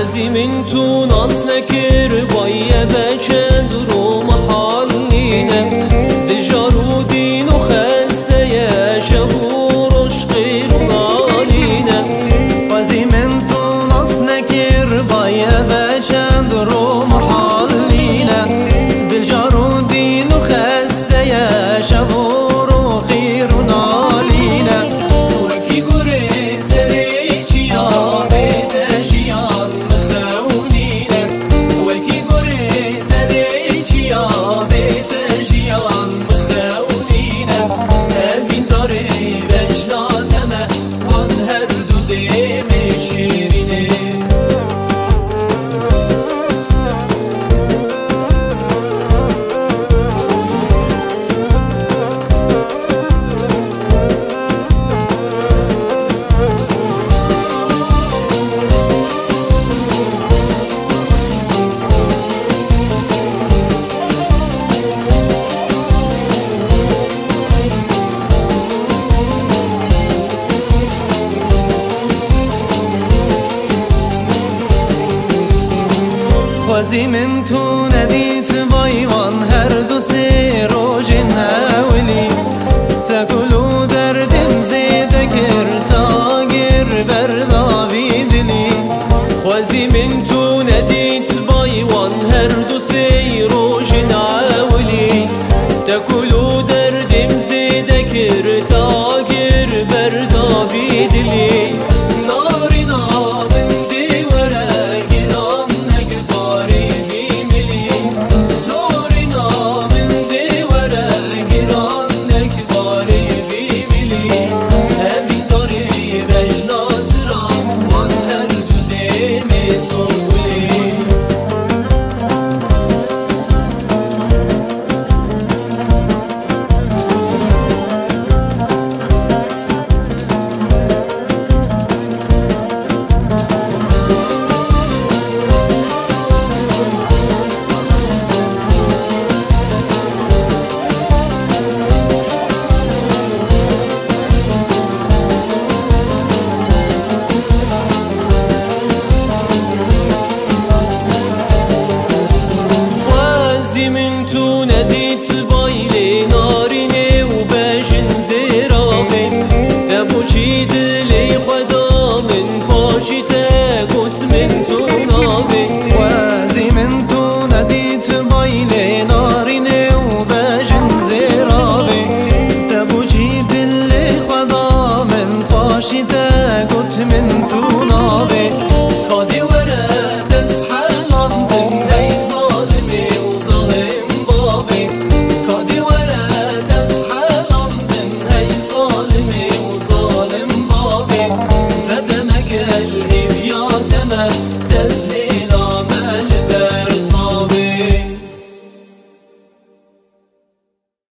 خوزی من تو ناز وزیمن تو ندیت وایوان هر دو سه روزن اولی سکلو دردم زیده کر تا گر بر داوی دلی وزیمن تو ندیت من تو ندیت بایل نارینه و بشن زرافه تبوشید لی خدا من پاشیت گوت من تو نافه وزی من تو ندیت بایل نارینه و بشن زرافه تبوشید لی خدا من پاشیت گوت من تو نافه